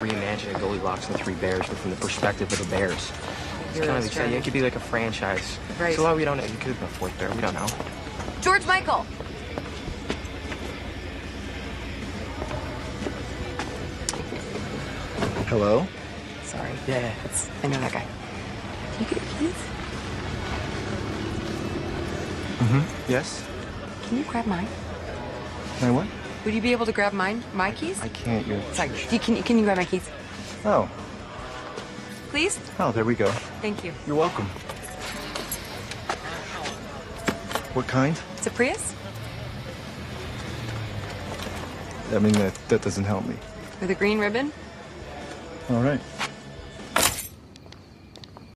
reimagining Goldilocks and the Three Bears, but from the perspective of the bears. It's kind of exciting. It could be like a franchise. Right. So long we don't know. You could have been a fourth bear. We don't know. George Michael. Hello? Sorry. Yeah. It's, I know that guy. Can you get keys? Mm-hmm. Yes? Can you grab mine? My what? Would you be able to grab mine? My keys? I can't. You're. Sorry. You, can, you, can you grab my keys? Oh. Please? Oh, there we go. Thank you. You're welcome. What kind? It's a Prius? I mean, that, that doesn't help me. With a green ribbon? All right.